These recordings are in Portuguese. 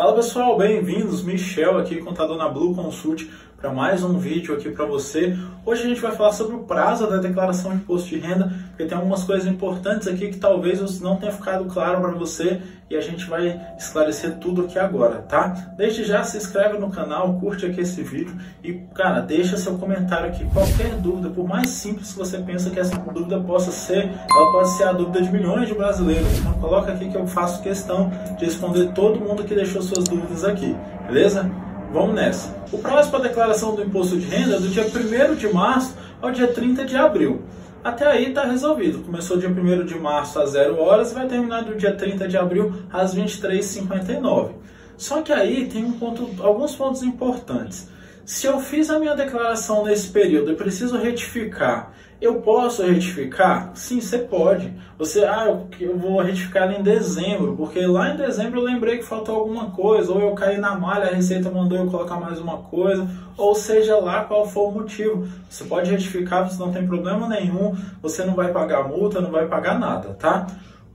Fala pessoal, bem-vindos, Michel aqui, contador na Blue Consult, para mais um vídeo aqui para você. Hoje a gente vai falar sobre o prazo da declaração de imposto de renda, porque tem algumas coisas importantes aqui que talvez não tenha ficado claro para você e a gente vai esclarecer tudo aqui agora, tá? Desde já se inscreve no canal, curte aqui esse vídeo e, cara, deixa seu comentário aqui, qualquer dúvida, por mais simples que você pensa que essa dúvida possa ser, ela pode ser a dúvida de milhões de brasileiros. Então coloca aqui que eu faço questão de responder todo mundo que deixou suas dúvidas aqui, beleza? Vamos nessa. O prazo para declaração do imposto de renda é do dia 1 de março ao dia 30 de abril. Até aí está resolvido. Começou dia 1 de março às 0 horas e vai terminar no dia 30 de abril às 23h59. Só que aí tem um ponto, alguns pontos importantes. Se eu fiz a minha declaração nesse período e preciso retificar eu posso retificar? Sim, você pode. Você, ah, eu, eu vou retificar em dezembro, porque lá em dezembro eu lembrei que faltou alguma coisa, ou eu caí na malha, a Receita mandou eu colocar mais uma coisa, ou seja lá qual for o motivo. Você pode retificar, você não tem problema nenhum, você não vai pagar multa, não vai pagar nada, tá?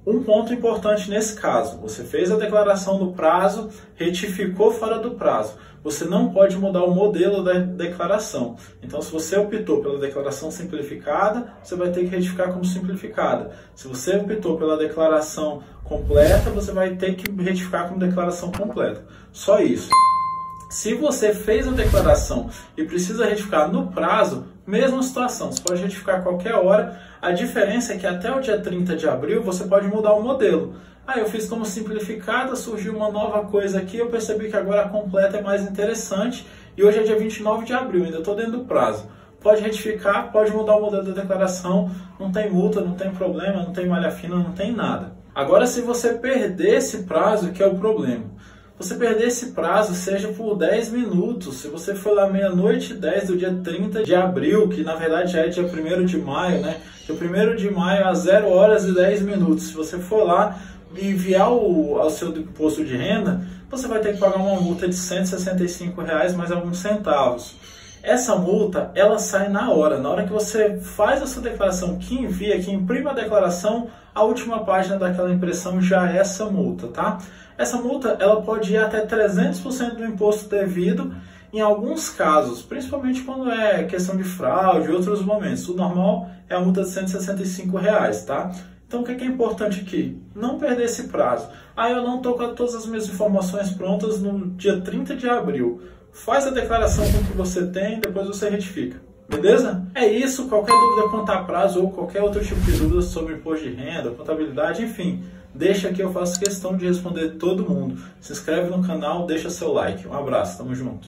Um ponto importante nesse caso: você fez a declaração do prazo, retificou fora do prazo. Você não pode mudar o modelo da declaração. Então, se você optou pela declaração simplificada, você vai ter que retificar como simplificada. Se você optou pela declaração completa, você vai ter que retificar como declaração completa. Só isso. Se você fez a declaração e precisa retificar no prazo, mesma situação, você pode retificar qualquer hora. A diferença é que até o dia 30 de abril você pode mudar o modelo. Ah, eu fiz como simplificada, surgiu uma nova coisa aqui, eu percebi que agora a completa é mais interessante e hoje é dia 29 de abril, ainda estou dentro do prazo. Pode retificar, pode mudar o modelo da declaração, não tem multa, não tem problema, não tem malha fina, não tem nada. Agora, se você perder esse prazo, que é o problema você perder esse prazo, seja por 10 minutos. Se você for lá meia-noite 10 do dia 30 de abril, que na verdade já é dia 1 de maio, né? Dia 1 de maio às 0 horas e 10 minutos. Se você for lá enviar o, ao seu imposto de renda, você vai ter que pagar uma multa de 165 reais mais alguns centavos. Essa multa, ela sai na hora. Na hora que você faz a sua declaração, que envia, que imprime a declaração, a última página daquela impressão já é essa multa, tá? Essa multa, ela pode ir até 300% do imposto devido em alguns casos, principalmente quando é questão de fraude e outros momentos. O normal é a multa de 165 reais, tá? Então, o que é importante aqui? Não perder esse prazo. Ah, eu não estou com todas as minhas informações prontas no dia 30 de abril. Faz a declaração com o que você tem, depois você retifica. Beleza? É isso. Qualquer dúvida quanto a prazo ou qualquer outro tipo de dúvida sobre imposto de renda, contabilidade, enfim, deixa que eu faço questão de responder todo mundo. Se inscreve no canal, deixa seu like. Um abraço, tamo junto.